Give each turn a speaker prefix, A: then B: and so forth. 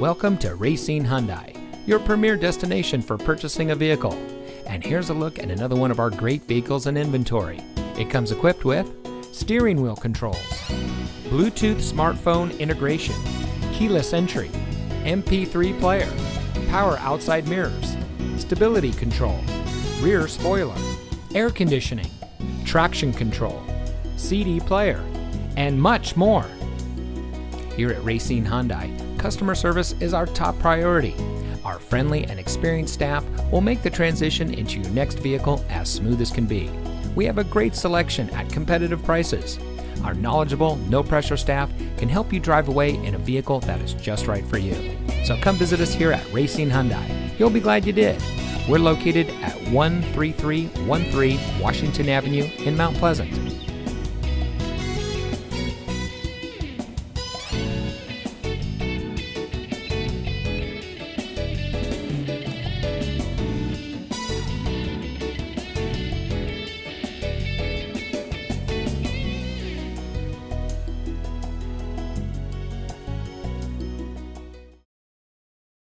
A: Welcome to Racine Hyundai, your premier destination for purchasing a vehicle. And here's a look at another one of our great vehicles in inventory. It comes equipped with steering wheel controls, Bluetooth smartphone integration, keyless entry, MP3 player, power outside mirrors, stability control, rear spoiler, air conditioning, traction control, CD player, and much more. Here at Racine Hyundai, customer service is our top priority. Our friendly and experienced staff will make the transition into your next vehicle as smooth as can be. We have a great selection at competitive prices. Our knowledgeable, no pressure staff can help you drive away in a vehicle that is just right for you. So come visit us here at Racine Hyundai. You'll be glad you did. We're located at 13313 Washington Avenue in Mount Pleasant.